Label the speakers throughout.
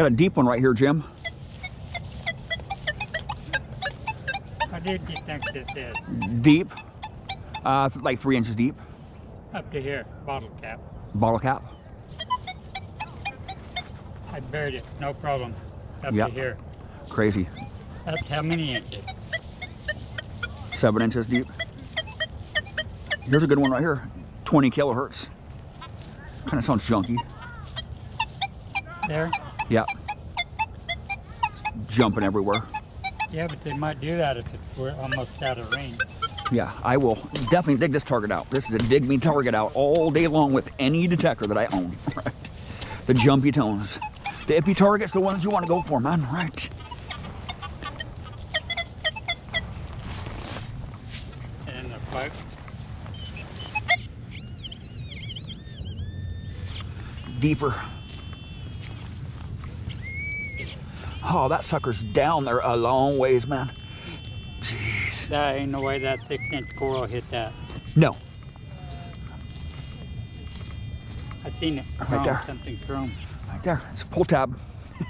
Speaker 1: Got a deep one right here, Jim.
Speaker 2: How deep do you think this is?
Speaker 1: Deep. Uh, like three inches deep.
Speaker 2: Up to here, bottle cap.
Speaker 1: Bottle cap.
Speaker 2: I buried it, no problem. Up
Speaker 1: Yep.
Speaker 2: to here.
Speaker 1: Crazy.
Speaker 2: That's how many inches?
Speaker 1: Seven inches deep. Here's a good one right here. 20 kilohertz. Kind of sounds junky.
Speaker 2: There?
Speaker 1: Yeah. Jumping everywhere.
Speaker 2: Yeah, but they might do that if it's, we're almost out of range.
Speaker 1: Yeah, I will definitely dig this target out. This is a dig me target out all day long with any detector that I own. Right. The jumpy tones. The ippy targets, the ones you want to go for, man. Right.
Speaker 2: And the pipe.
Speaker 1: Deeper. Oh, that sucker's down there a long ways, man. Jeez.
Speaker 2: That ain't no way that six inch coil hit that.
Speaker 1: No.
Speaker 2: I seen it.
Speaker 1: Right
Speaker 2: Chrome,
Speaker 1: there.
Speaker 2: Something chrome.
Speaker 1: Right there. It's a pull tab.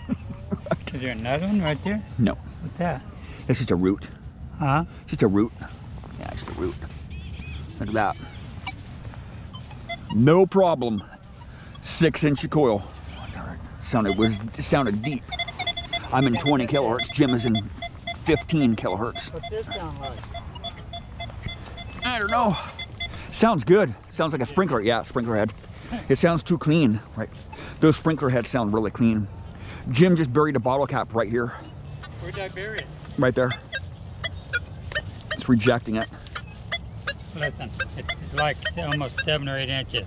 Speaker 2: Is there another one right there?
Speaker 1: No.
Speaker 2: What's that?
Speaker 1: It's just a root.
Speaker 2: Huh?
Speaker 1: It's just a root. Yeah, just a root. Look at that. No problem. Six inch coil. Sounded was sounded deep. I'm in 20 kilohertz. Jim is in 15 kilohertz.
Speaker 2: What's this sound like?
Speaker 1: I don't know. Sounds good. Sounds like a sprinkler. Yeah, sprinkler head. It sounds too clean. Right. Those sprinkler heads sound really clean. Jim just buried a bottle cap right here.
Speaker 2: Where'd I bury it?
Speaker 1: Right there. It's rejecting it.
Speaker 2: Listen, it's like almost seven or eight inches.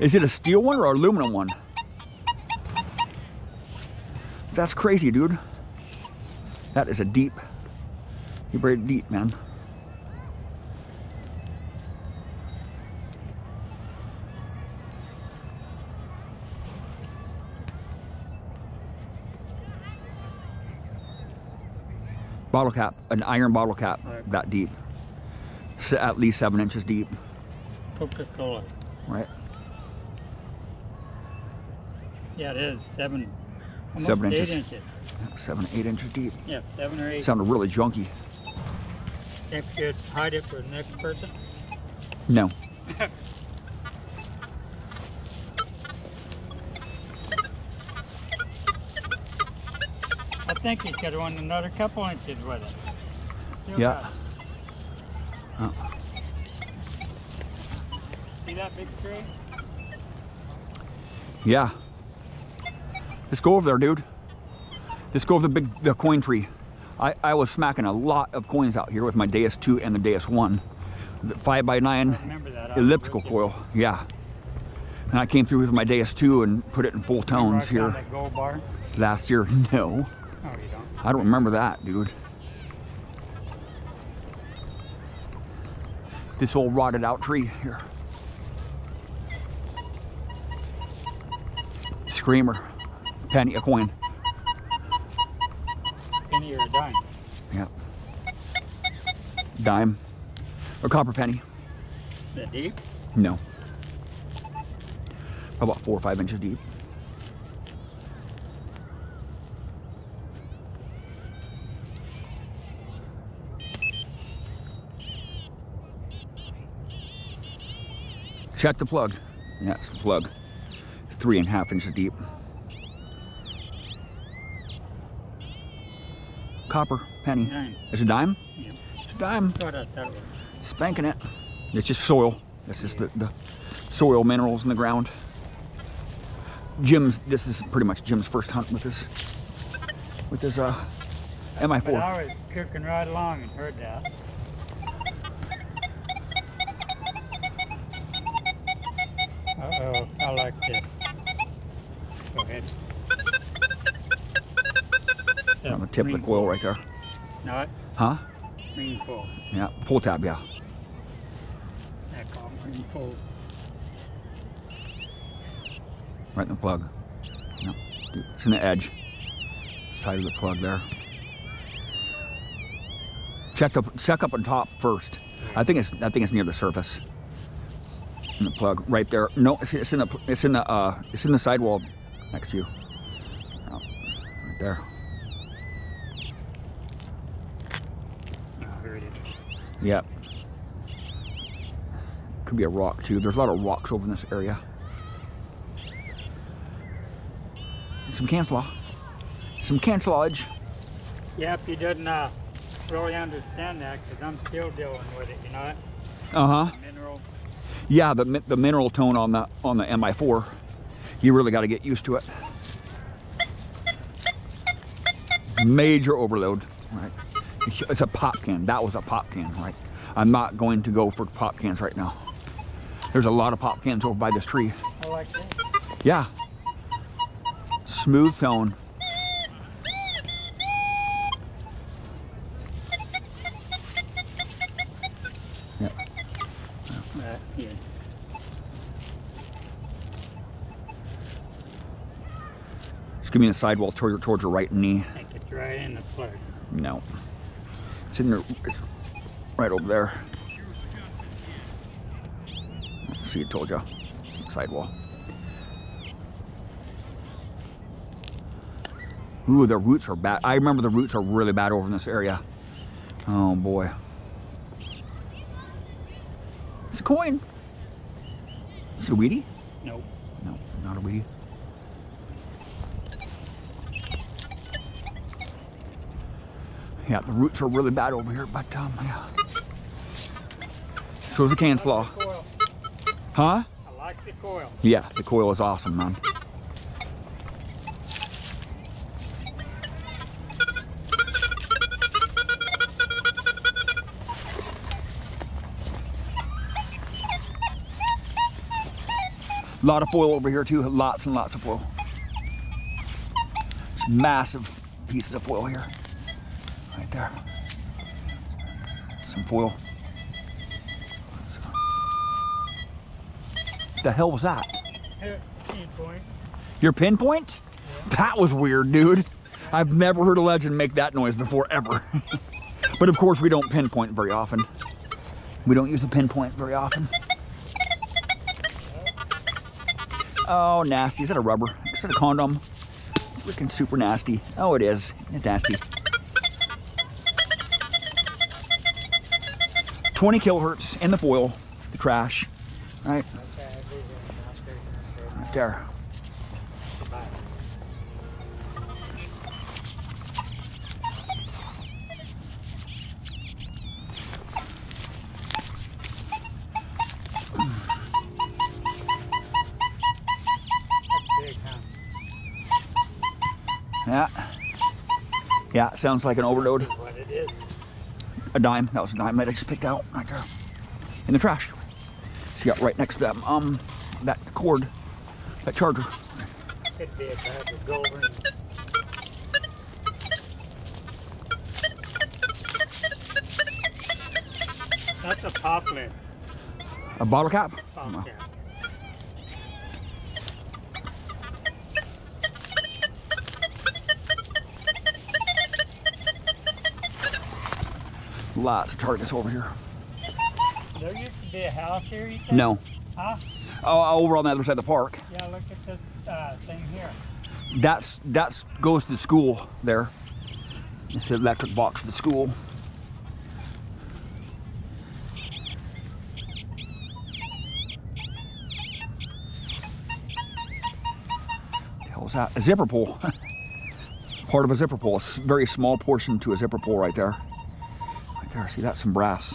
Speaker 1: Is it a steel one or aluminum one? That's crazy, dude. That is a deep. You buried deep, man. Bottle cap, an iron bottle cap,
Speaker 2: Right.
Speaker 1: that deep. S- At least seven inches deep,
Speaker 2: Coca-Cola.
Speaker 1: right?
Speaker 2: Yeah, it is seven. Almost
Speaker 1: Seven
Speaker 2: eight
Speaker 1: inches.
Speaker 2: inches.
Speaker 1: Seven, eight inches deep.
Speaker 2: Yeah, seven or eight.
Speaker 1: Sounded really junky.
Speaker 2: Think you'd hide it for the next person?
Speaker 1: No.
Speaker 2: I think he could have won another couple inches with it. Still
Speaker 1: Yeah.
Speaker 2: it.
Speaker 1: Oh.
Speaker 2: See that big tree?
Speaker 1: Yeah. Let's go over there, dude. Let's go over the big the coin tree. I, I was smacking a lot of coins out here with my Deus 2 and the Deus 1. The 5 by 9
Speaker 2: Remember that? I was
Speaker 1: elliptical coil. Yeah. And I came through with my Deus 2 and put it in full tones here
Speaker 2: gold bar?
Speaker 1: last year. No.
Speaker 2: You don't.
Speaker 1: I don't remember that, dude. This old rotted out tree here. Screamer. Penny, a coin.
Speaker 2: Penny or a dime?
Speaker 1: Yeah. Dime. Or copper penny.
Speaker 2: Is that deep?
Speaker 1: No. About four or five inches deep. Check the plug. Yeah, it's the plug. Three and a half inches deep. Copper penny.
Speaker 2: Dime.
Speaker 1: It's a dime?
Speaker 2: Yeah.
Speaker 1: It's a dime
Speaker 2: Thought I thought it was.
Speaker 1: spanking it. It's just soil. It's just the, the soil minerals in the ground. Jim's, this is pretty much Jim's first hunt with this, with this uh, MI4.
Speaker 2: I was cooking right along and heard that. Uh-oh, I like this. Go ahead.
Speaker 1: I'm a tiplet coil right there.
Speaker 2: No, it
Speaker 1: Huh?
Speaker 2: green full.
Speaker 1: Yeah, pull tab, yeah.
Speaker 2: That call green full.
Speaker 1: Right in the plug. No, it's in the edge. Side of the plug there. Check up, check up on top first. I think it's, I think it's near the surface. In the plug, right there. No, it's, it's in the, it's in the, uh, it's in the sidewall next to you. Oh, right there.
Speaker 2: Oh, here it is.
Speaker 1: Yep. Could be a rock too. There's a lot of rocks over in this area. Some cancel. Some cancelage.
Speaker 2: Yep, you didn't uh, really understand that because I'm still dealing with it, you know?
Speaker 1: Uh huh.
Speaker 2: Mineral.
Speaker 1: Yeah, the the mineral tone on the on the MI4, you really got to get used to it. Major overload, right? It's- It's a pop can. That was a pop can, right? I'm not going to go for pop cans right now. There's a lot of pop cans over by this tree.
Speaker 2: I like that.
Speaker 1: Yeah. Smooth tone. Yeah.
Speaker 2: Uh, yeah.
Speaker 1: Just give me a sidewall toward your, towards your right knee.
Speaker 2: I think it's right in the plug.
Speaker 1: No. It's in there, right over there. See, I told you. Sidewall. Ooh, the roots are bad. I remember the roots are really bad over in this area. Oh boy. It's a coin. Is it a wheatie?
Speaker 2: Nope.
Speaker 1: No, not a wheatie. Yeah, the roots are really bad over here, but um, yeah. So is the can slaw. Huh?
Speaker 2: I like the coil.
Speaker 1: Yeah, the coil is awesome, man. A lot of foil over here too, lots and lots of foil. Massive pieces of foil here. There. Some foil. The hell was that?
Speaker 2: Here, key point.
Speaker 1: Your pinpoint? That was weird, dude. I've never heard a legend make that noise before, ever. but of course, we don't pinpoint very often. We don't use the pinpoint very often. Oh, nasty. Is that a rubber? Is that a condom? Freaking super nasty. Oh, it is. It's nasty. 20 kilohertz in the foil, the trash. Right, there. Yeah. Yeah, sounds like an overload.
Speaker 2: Is what it is.
Speaker 1: A dime. That was a dime that I just picked out right there in the trash. See, got right next to that um that cord, that charger.
Speaker 2: Could be if I had to go That's a pop lid.
Speaker 1: A bottle cap.
Speaker 2: Pop cap.
Speaker 1: Lots of targets over here.
Speaker 2: There used to be a house here, you?
Speaker 1: No.
Speaker 2: Huh?
Speaker 1: Oh, over on the other side of the park.
Speaker 2: Yeah, look at this uh, thing here.
Speaker 1: That's that's goes to the school there. It's the electric box for the school. The hell that? A zipper pull. Part of a zipper pull. A very small portion to a zipper pull right there. There. See that's some brass.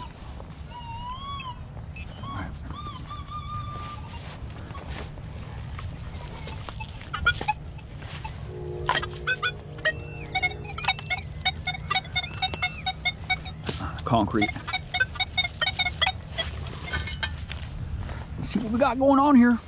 Speaker 1: Concrete. Let's see what we got going on here.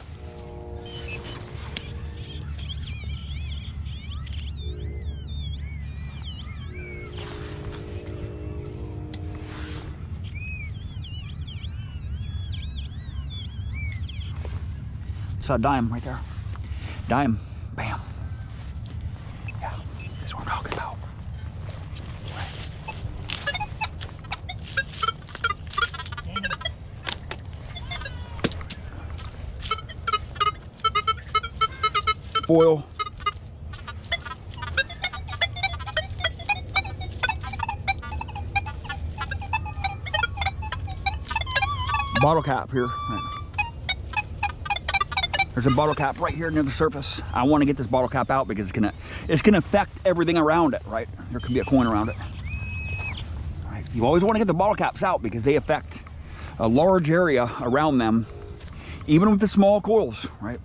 Speaker 1: Saw a dime right there. Dime. Bam. Yeah, that's what I'm talking about. Foil. Bottle cap here. There's a bottle cap right here near the surface. I want to get this bottle cap out because it's gonna it's gonna affect everything around it, right? There could be a coin around it. Right. You always want to get the bottle caps out because they affect a large area around them, even with the small coils, right?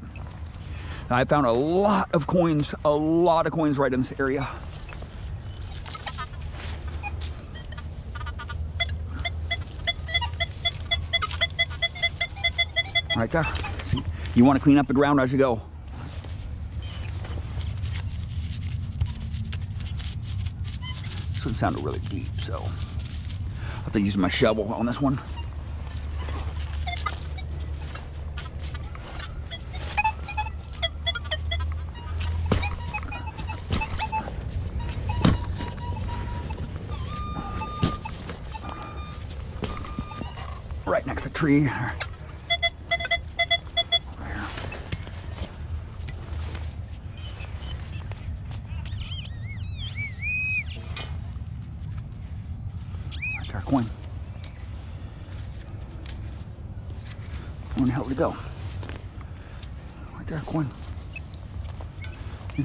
Speaker 1: I found a lot of coins, a lot of coins right in this area. Right there. You want to clean up the ground as you go. This one sounded really deep, so I have to use my shovel on this one. Right next to the tree. Right there, coin. Where the hell did it go? Right there, coin.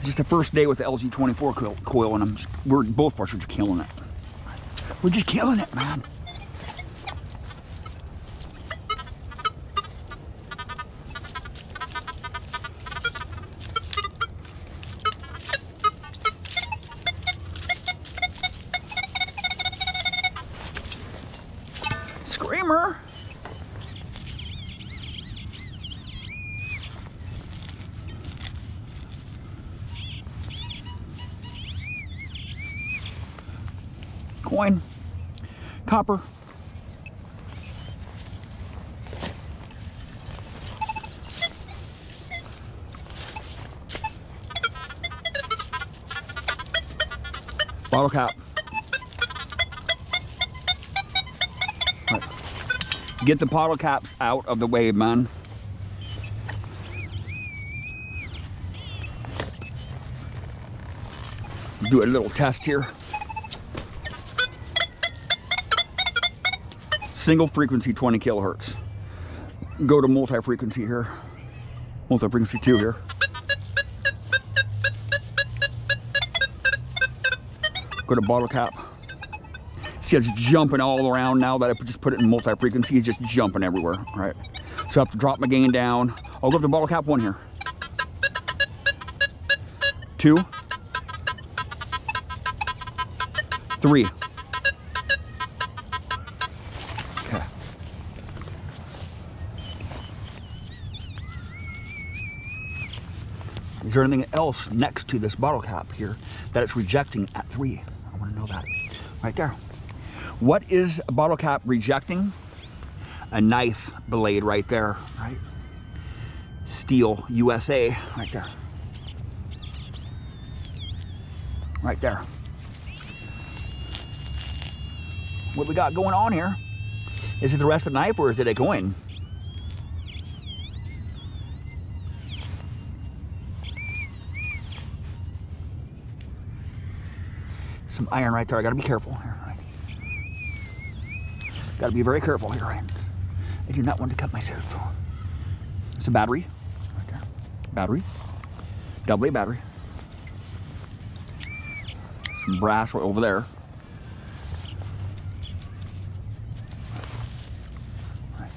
Speaker 1: It's just the first day with the LG24 coil, coil and I'm just, we're both of us are just killing it. We're just killing it, man. Coin. Copper. Bottle cap. Right. Get the bottle caps out of the way, man. Do a little test here. Single frequency 20 kilohertz. Go to multi-frequency here. Multi-frequency 2 here. Go to bottle cap. See, it's jumping all around now that I just put it in multi-frequency. It's just jumping everywhere, right? So I have to drop my gain down. I'll go up to bottle cap 1 here. 2. 3. Is there anything else next to this bottle cap here that it's rejecting at three? I want to know that. Right there. What is a bottle cap rejecting? A knife blade right there, right? Steel USA right there. Right there. What we got going on here? Is it the rest of the knife or is it a coin? Some iron right there. I gotta be careful here. Right? Gotta be very careful here. Right? I do not want to cut myself. It's a battery. Right there. Battery. Double A battery. Some brass right over there. Right.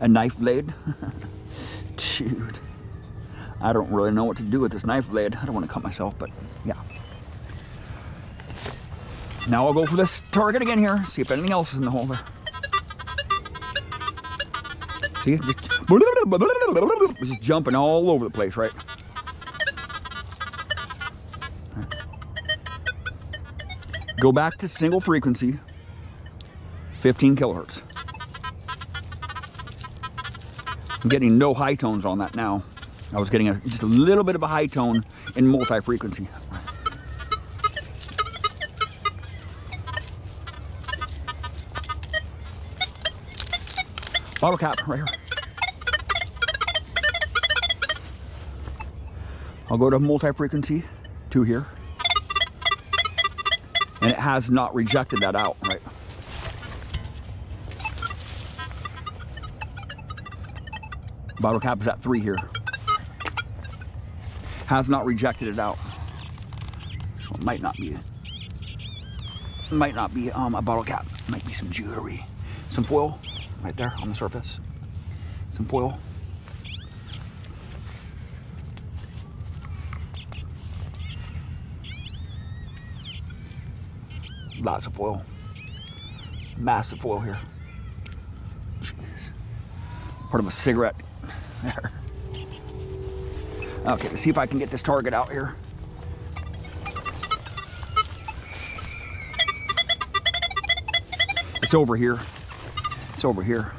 Speaker 1: A knife blade. Dude. I don't really know what to do with this knife blade. I don't want to cut myself, but yeah. Now I'll go for this target again here, see if anything else is in the hole there. See, just, just jumping all over the place, right? Go back to single frequency, 15 kilohertz. I'm getting no high tones on that now. I was getting a, just a little bit of a high tone in multi-frequency. Bottle cap right here. I'll go to multi-frequency, two here. And it has not rejected that out, right? Bottle cap is at three here. Has not rejected it out. So it might not be it. might not be um, a bottle cap. Might be some jewelry. Some foil right there on the surface. Some foil. Lots of foil. Massive foil here. Jeez. Part of a cigarette there. Okay, let's see if I can get this target out here. It's over here. It's over here.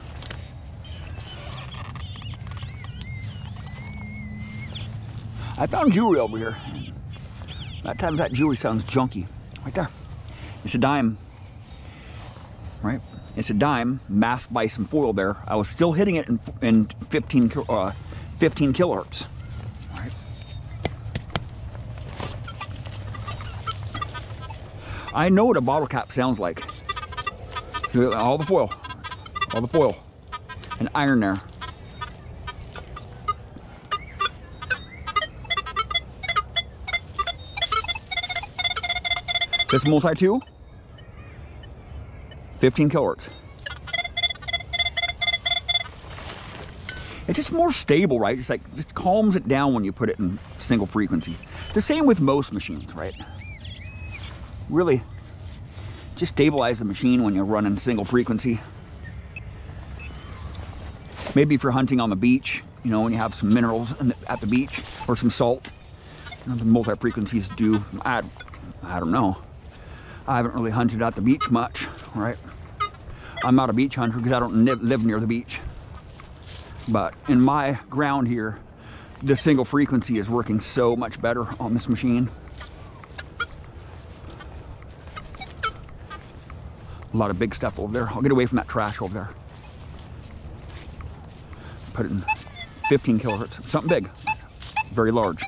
Speaker 1: I found jewelry over here. That time that jewelry sounds junky. Right there. It's a dime. Right? It's a dime masked by some foil there. I was still hitting it in, in 15, uh, 15 kilohertz. I know what a bottle cap sounds like. All the foil. All the foil. And iron there. This multi-tool, 15 kilohertz. It's just more stable, right? It's like, just calms it down when you put it in single frequency. The same with most machines, right? Really, just stabilize the machine when you're running single frequency. Maybe if you're hunting on the beach, you know, when you have some minerals the, at the beach or some salt, you know, the multi-frequencies do, I, I don't know. I haven't really hunted at the beach much, right? I'm not a beach hunter because I don't live near the beach. But in my ground here, the single frequency is working so much better on this machine. A lot of big stuff over there. I'll get away from that trash over there. Put it in 15 kilohertz, something big, very large.